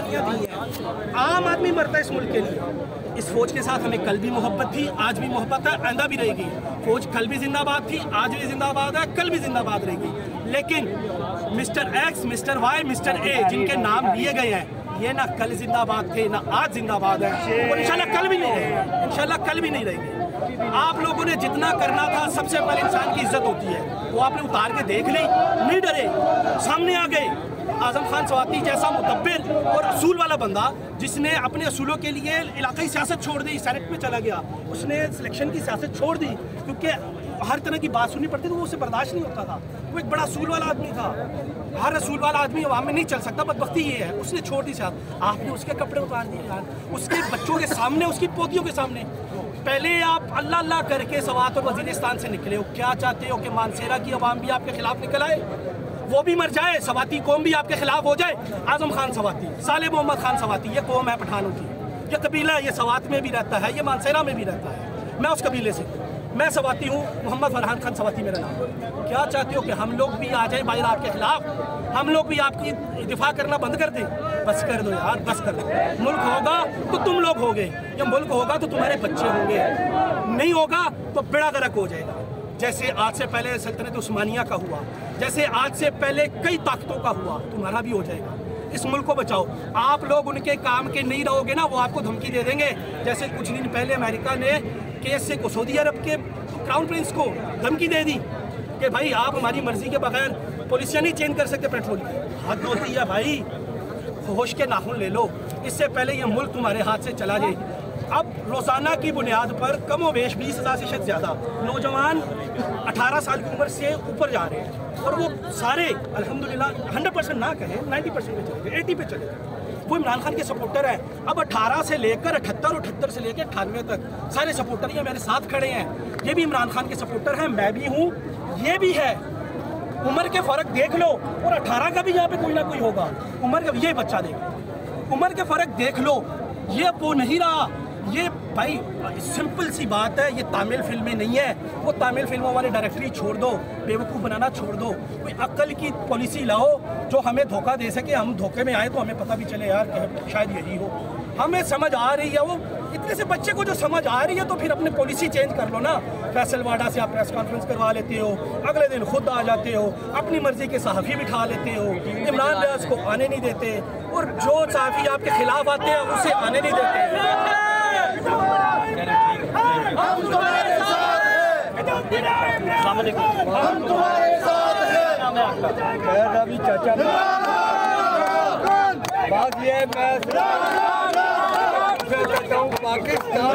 कुर्बानियाँ दी हैं। आम आदमी मरता है इस मुल्क के लिए। इस फौज के साथ हमें कल भी मोहब्बत थी, आज भी मोहब्बत है, आंदा भी रहेगी। फौज कल भी जिंदाबाद थी, आज भी जिंदाबाद है, कल भी जिंदाबाद रहेगी। लेकिन mister X mister Y mister A जिनके नाम लिए गए हैं, ये ना कल जिंदाबाद थे, ना आज जिंदाबाद है। और इंशाल्लाह कल भी नहीं रहेंगे। इंशाल्लाह कल भी नहीं रहेंगे। आप लोगों ने जितना करना था, सबसे पहले इंसान की इज़्ज़त होती है। वो आपने उतार के देख ली, नहीं डरे, सामने आ गए। आज़म खान सवाती जैसा मुदब्बिर और असूल वाला बंदा जिसने अपने असूलों के लिए इलाकाई सियासत छोड़ दी सेनेट में चला गया, उसने सिलेक्शन की सियासत छोड़ दी, क्योंकि हर तरह की बात सुननी पड़ती थी, वो उसे बर्दाश्त नहीं होता था। वो एक बड़ा असूल वाला आदमी था। हर रसूल वाला आदमी अवाम में नहीं चल सकता, बदबख्ती ये है, उसने छोड़ दी साथ आपने उसके कपड़े उतार दिए, यार। उसके बच्चों के सामने, उसकी पोतियों के सामने। पहले आप अल्लाह अल्लाह करके सवात और वजीरिस्तान से निकले हो, क्या चाहते हो कि मानसेरा की अवाम भी आपके खिलाफ निकल आए? वो भी मर जाए, सवाती कौम भी आपके खिलाफ हो जाए। आज़म खान सवाती, साले मोहम्मद खान सवाती, ये कौम है पठानों की। ये कबीला ये सवात में भी रहता है, ये मानसेरा में भी रहता है। मैं उस कबीले से, मैं सवाती हूँ, मोहम्मद फरहान खान सवाती मेरा नाम। क्या चाहते हो कि हम लोग भी आ जाए बाहर आपके खिलाफ? हम लोग भी आपकी दिफा करना बंद कर दें? बस कर दो यार, बस कर दो। मुल्क होगा तो तुम लोग होगे या मुल्क होगा तो तुम्हारे बच्चे होंगे। नहीं होगा तो बेड़ा गर्क हो जाएगा। जैसे आज से पहले सल्तनत उस्मानिया का हुआ जैसे आज से पहले कई ताकतों का हुआ, तुम्हारा भी हो जाएगा। इस मुल्क को बचाओ। आप लोग उनके काम के नहीं रहोगे ना, वो आपको धमकी दे देंगे। जैसे कुछ दिन पहले अमेरिका ने केस से को, सऊदी अरब के क्राउन प्रिंस को धमकी दे दी कि भाई, आप हमारी मर्ज़ी के बगैर पॉलिसियाँ नहीं चेंज कर सकते पेट्रोल की। हद होती है भाई, होश के नाखून ले लो। इससे पहले ये मुल्क तुम्हारे हाथ से चला जाए। अब रोज़ाना की बुनियाद पर कम व बेश बीस हज़ार से शायद ज़्यादा नौजवान 18 साल की उम्र से ऊपर जा रहे हैं और वो सारे, अल्हम्दुलिल्लाह 100 परसेंट ना कहें 90 परसेंट पे चले गए, एटी पे चले गए। वो इमरान खान के सपोर्टर है। अब 18 से लेकर अठहत्तर और अठहत्तर से लेकर अठानवे तक सारे सपोर्टर ये मेरे साथ खड़े हैं। ये भी इमरान खान के सपोर्टर हैं, मैं भी हूँ। ये भी है। उम्र के फ़र्क देख लो और 18 का भी यहाँ पे कोई ना कोई होगा। उम्र का, ये बच्चा देख। उम्र के फ़र्क देख लो। ये अब वो नहीं रहा। ये भाई सिंपल सी बात है, ये तामिल फ़िल्में नहीं है। वो तामिल फ़िल्मों वाले डायरेक्टरी छोड़ दो, बेवकूफ़ बनाना छोड़ दो। कोई अक्ल की पॉलिसी लाओ, जो हमें धोखा दे सके। हम धोखे में आए तो हमें पता भी चले यार शायद यही हो। हमें समझ आ रही है वो। इतने से बच्चे को जो समझ आ रही है तो फिर अपनी पॉलिसी चेंज कर लो ना। फैसल वाडा से आप प्रेस कॉन्फ्रेंस करवा लेते हो। अगले दिन खुद आ जाते हो। अपनी मर्ज़ी के सहाफ़ी बिठा लेते हो। इमरान रियाज को आने नहीं देते। और जो सहाफ़ी आपके खिलाफ आते हैं, उसे आने नहीं देते। हम तुम्हारे साथ हैं हम तुम्हारे साथ हैं चाचा बात ये मैं कहता हूँ पाकिस्तान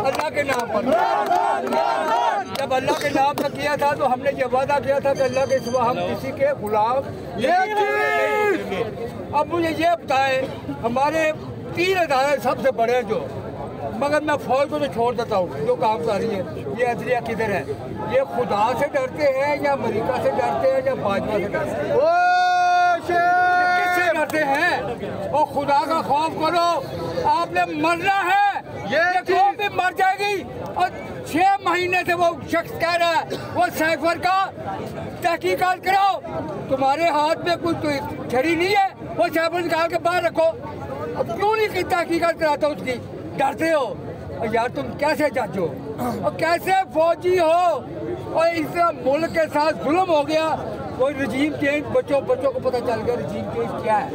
अल्लाह के नाम पर जब अल्लाह के नाम पर किया था तो हमने ये वादा किया था कि अल्लाह के सिवा हम किसी के गुलाम अब मुझे ये बताए हमारे तीन अदारे सबसे बड़े जो। मगर मैं फौज को तो छोड़ देता हूँ जो काम कर रही है। ये अदलिया किधर है? ये खुदा से डरते हैं या अमरीका से डरते हैं या भाजपा से डरते हैं? किससे डरते हैं? और खुदा का खौफ करो आपने मरना है। ये कौम भी मर जाएगी। और छह महीने से वो शख्स कह रहा है वो सैफर का तहकीकात कराओ। तुम्हारे हाथ में कुछ तो छड़ी नहीं है वो सैफर निकाल के बाहर रखो। अब क्यों नहीं की तहकीकात कराता उसकी? डरते हो? और यार, तुम कैसे जज हो और कैसे फौजी हो? और इस तरह मुल्क के साथ जुल्म हो गया? कोई रजीम चेंज बच्चों बच्चों को पता चल गया रजीम चेंज क्या है?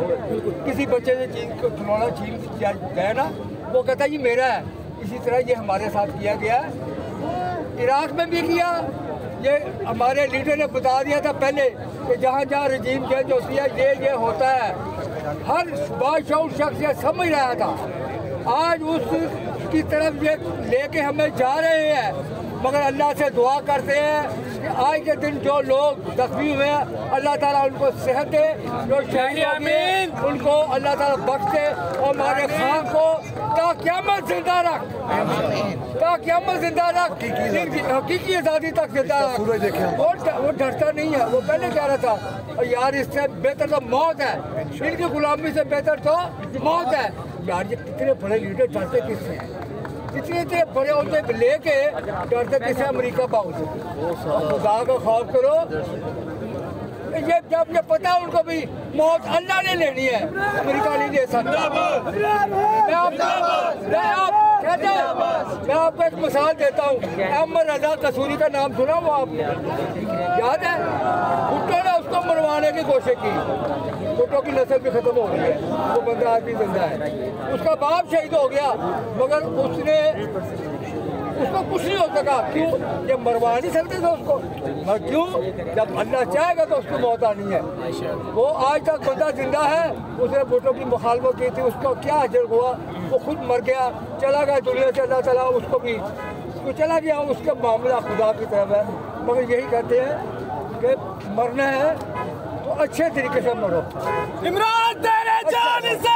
किसी बच्चे ने चीज़ को खिलौना छीन गया ना, वो कहता है, ये मेरा है। इसी तरह ये हमारे साथ किया गया है। इराक में भी किया। ये हमारे लीडर ने बता दिया था पहले कि जहाँ जहाँ रजीम चेंज होती है, ये ये होता है। हर बादशाह शख्स ये समझ रहा था। आज उस की तरफ़ ये लेके हमें जा रहे हैं मगर अल्लाह से दुआ करते हैं कि आज के दिन जो लोग जख्मी हुए हैं अल्लाह ताला उनको सेहत दे जो शहीद उनको अल्लाह ताला बख्श दे और हमारे खान को क्यामत ज़िंदा रख। क्यामत ज़िंदा रख। हकीकी आज़ादी तक ज़िंदा रख। वो वो डरता नहीं है। वो पहले कह रहा था और यार इससे बेहतर तो मौत है। इनकी गुलामी से बेहतर तो मौत है। यार ये कितने बड़े लीडर डरते किससे हैं? इतने इतने बड़े होते लेके डरते किससे अमेरिका पाओ। खुदा का खौफ करो। ये जब ये पता उनको भी, मौत अल्लाह ने लेनी है। अमेरिका नहीं ले सकता मैं आपको एक मिसाल देता हूँ। अहमद रजा कसूरी का नाम सुना वो आप याद है? भुट्टो ने उसको मरवाने की कोशिश की। भुट्टो की नस्ल भी खत्म हो गई है। वो बंदा आदमी ज़िंदा है। उसका बाप शहीद हो गया, मगर उसने उसको कुछ नहीं हो सका। क्यों? ये मरवा नहीं सकते थे उसको। मगर क्यों? जब अल्लाह चाहेगा तो उसको मौत आनी है। वो आज तक बंदा ज़िंदा है उसने भुट्टो की मुखालफत की थी उसको क्या अजर हुआ? वो खुद मर गया चला गया दुनिया से अल्लाह तला उसको भी वो चला गया उसका मामला खुदा की तरफ़ है। मगर यही कहते हैं कि मरना है तो अच्छे तरीके से मरो। इमरान तेरे जान से।